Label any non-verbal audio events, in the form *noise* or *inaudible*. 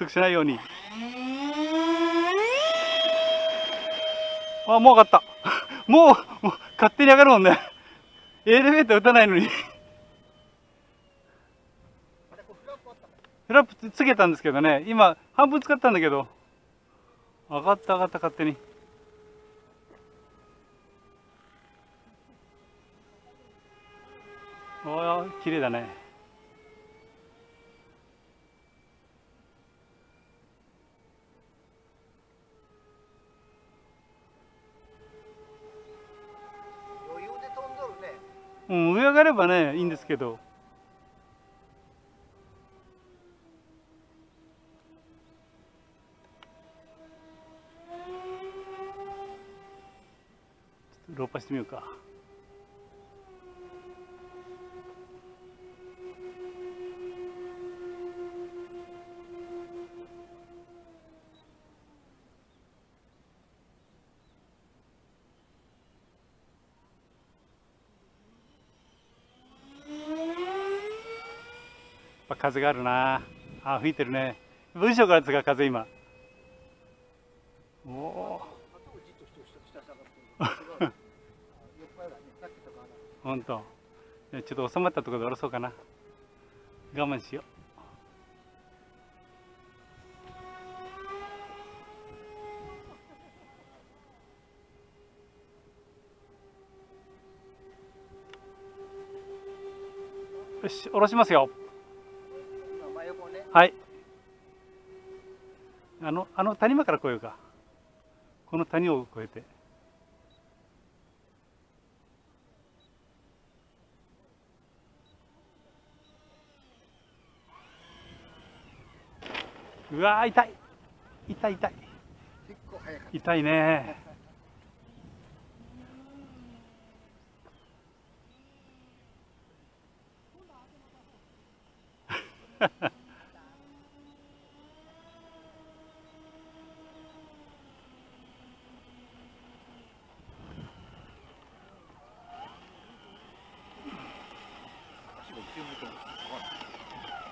得しないように。あもう上がった。*laughs* もうもう勝手に上がるもんね。エレベーター打たないのに。フラップつけたんですけどね。今半分使ったんだけど。上がった上がった勝手に。おお綺麗だね余裕で飛んどるねうん上上がればねいいんですけど。ちょっとローパーしてみようか。ぱ風があるな。あ吹いてるね。文章からですか風今。おおあとじっとして下下がってるよっぱいだねさっきとかほんとじゃあちょっと収まったところで下ろそうかな。我慢しよう。よし下ろしますよ。はい。あのあの谷間から越えようか。この谷を越えて。うわー痛い。痛い痛い。痛いね。た *laughs* 足 Come on.